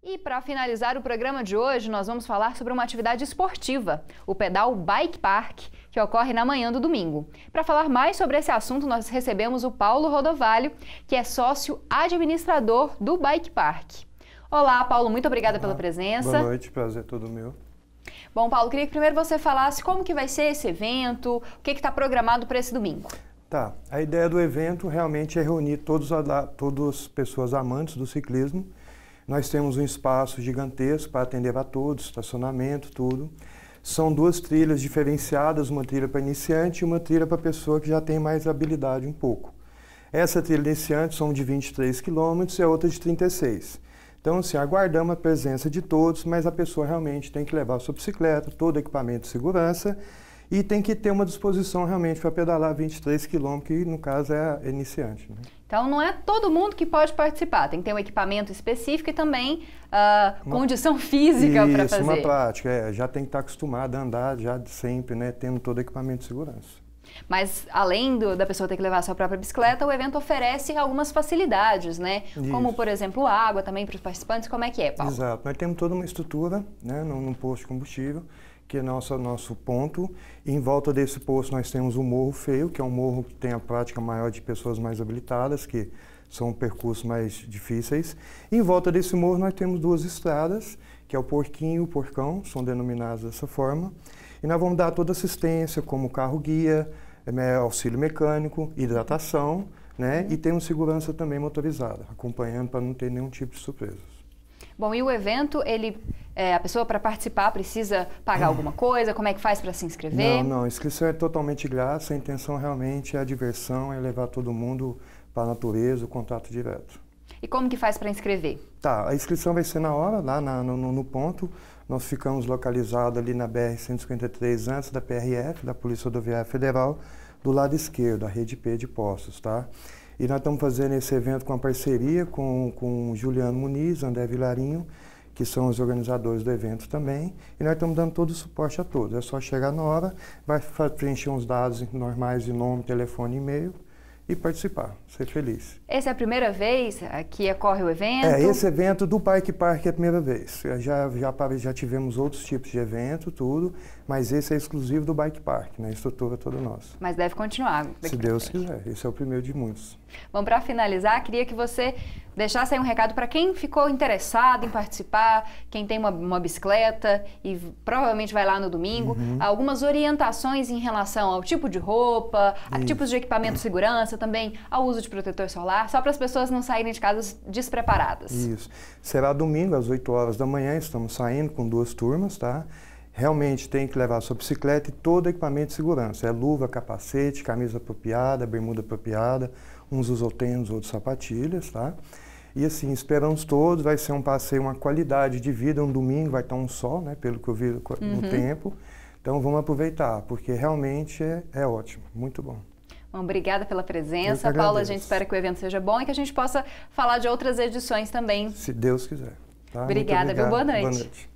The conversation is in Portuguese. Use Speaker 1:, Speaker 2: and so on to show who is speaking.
Speaker 1: E para finalizar o programa de hoje, nós vamos falar sobre uma atividade esportiva, o pedal Bike Park, que ocorre na manhã do domingo. Para falar mais sobre esse assunto, nós recebemos o Paulo Rodovalho, que é sócio administrador do Bike Park. Olá, Paulo, muito obrigada Olá. pela presença.
Speaker 2: Boa noite, prazer todo meu.
Speaker 1: Bom, Paulo, queria que primeiro você falasse como que vai ser esse evento, o que está programado para esse domingo.
Speaker 2: Tá, a ideia do evento realmente é reunir todos, todas as pessoas amantes do ciclismo nós temos um espaço gigantesco para atender a todos, estacionamento, tudo. São duas trilhas diferenciadas, uma trilha para iniciante e uma trilha para pessoa que já tem mais habilidade um pouco. Essa trilha iniciante são de 23 quilômetros e a outra de 36. Então, assim, aguardamos a presença de todos, mas a pessoa realmente tem que levar sua bicicleta, todo equipamento de segurança e tem que ter uma disposição realmente para pedalar 23 quilômetros, que no caso é iniciante. Né?
Speaker 1: Então não é todo mundo que pode participar, tem que ter um equipamento específico e também uh, uma... condição física para fazer.
Speaker 2: Isso, uma prática, é, já tem que estar acostumado a andar já de sempre, né, tendo todo o equipamento de segurança.
Speaker 1: Mas além do, da pessoa ter que levar a sua própria bicicleta, o evento oferece algumas facilidades, né? Isso. Como, por exemplo, água também para os participantes. Como é que é, Paulo?
Speaker 2: Exato. Nós temos toda uma estrutura né, num, num posto de combustível que é nosso, nosso ponto. E em volta desse posto nós temos o Morro Feio, que é um morro que tem a prática maior de pessoas mais habilitadas, que são percursos mais difíceis. E em volta desse morro nós temos duas estradas, que é o Porquinho e o Porcão, são denominadas dessa forma. E nós vamos dar toda assistência, como carro-guia, é, auxílio mecânico, hidratação, né? E temos segurança também motorizada, acompanhando para não ter nenhum tipo de surpresas.
Speaker 1: Bom, e o evento, ele, é, a pessoa para participar precisa pagar alguma coisa? Como é que faz para se inscrever?
Speaker 2: Não, não, a inscrição é totalmente grátis. A intenção realmente é a diversão, é levar todo mundo para a natureza, o contato direto.
Speaker 1: E como que faz para inscrever?
Speaker 2: Tá, a inscrição vai ser na hora, lá na, no, no, ponto. Nós ficamos localizados ali na BR-153, antes da PRF, da Polícia Rodoviária Federal, do lado esquerdo, a rede P de postos, tá? E nós estamos fazendo esse evento com a parceria com, com Juliano Muniz, André Vilarinho, que são os organizadores do evento também. E nós estamos dando todo o suporte a todos. É só chegar na hora, vai preencher uns dados normais de nome, telefone e e-mail e participar, ser feliz.
Speaker 1: Essa é a primeira vez que ocorre o evento?
Speaker 2: É, esse evento do Bike Park é a primeira vez. Já, já, já tivemos outros tipos de evento, tudo, mas esse é exclusivo do Bike Park, né? A estrutura toda nossa.
Speaker 1: Mas deve continuar.
Speaker 2: Se Deus quiser, esse é o primeiro de muitos.
Speaker 1: Bom, para finalizar, queria que você deixasse aí um recado para quem ficou interessado em participar, quem tem uma, uma, bicicleta e provavelmente vai lá no domingo, uhum. algumas orientações em relação ao tipo de roupa, a tipos de equipamento de segurança, também ao uso de protetor solar, só para as pessoas não saírem de casa despreparadas.
Speaker 2: Isso. Será domingo às 8 horas da manhã, estamos saindo com duas turmas, tá? Realmente tem que levar sua bicicleta e todo equipamento de segurança. É luva, capacete, camisa apropriada, bermuda apropriada, uns usam tênis, outros sapatilhas, tá? E assim, esperamos todos, vai ser um passeio, uma qualidade de vida, um domingo vai estar um sol, né, pelo que eu vi no uhum. tempo. Então vamos aproveitar, porque realmente é, é ótimo, muito bom.
Speaker 1: Bom, obrigada pela presença, Paula. A gente espera que o evento seja bom e que a gente possa falar de outras edições também.
Speaker 2: Se Deus quiser.
Speaker 1: Tá? Obrigada, viu? Boa noite. Boa noite.